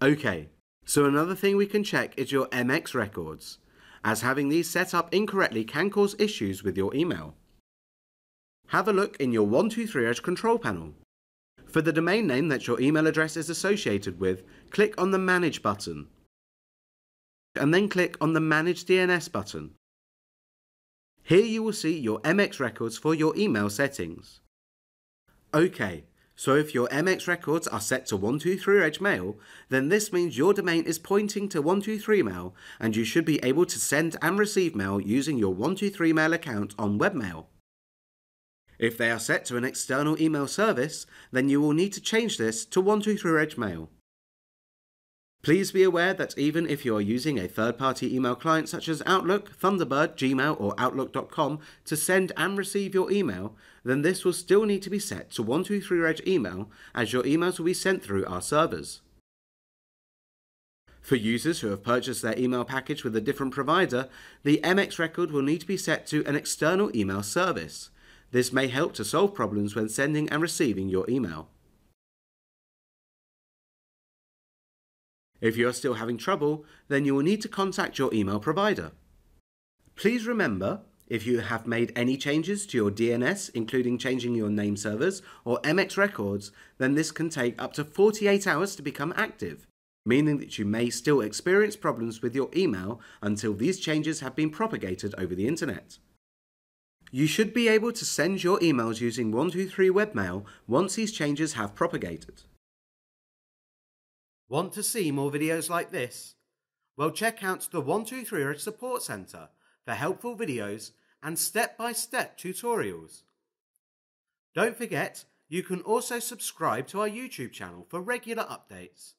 Okay, so another thing we can check is your MX records, as having these set up incorrectly can cause issues with your email. Have a look in your 123 Reg control panel. For the domain name that your email address is associated with, click on the Manage button. And then click on the Manage DNS button. Here you will see your MX records for your email settings. OK, so if your MX records are set to 123 Mail, then this means your domain is pointing to 123mail and you should be able to send and receive mail using your 123mail account on webmail. If they are set to an external email service, then you will need to change this to 123 Mail. Please be aware that even if you are using a third-party email client such as Outlook, Thunderbird, Gmail or Outlook.com to send and receive your email, then this will still need to be set to 123reg email as your emails will be sent through our servers. For users who have purchased their email package with a different provider, the MX record will need to be set to an external email service. This may help to solve problems when sending and receiving your email. If you are still having trouble, then you will need to contact your email provider. Please remember, if you have made any changes to your DNS, including changing your name servers or MX records, then this can take up to 48 hours to become active, meaning that you may still experience problems with your email until these changes have been propagated over the internet. You should be able to send your emails using 123 Webmail once these changes have propagated. Want to see more videos like this? Well, check out the 123 Support Centre for helpful videos and step-by-step tutorials. Don't forget, you can also subscribe to our YouTube channel for regular updates.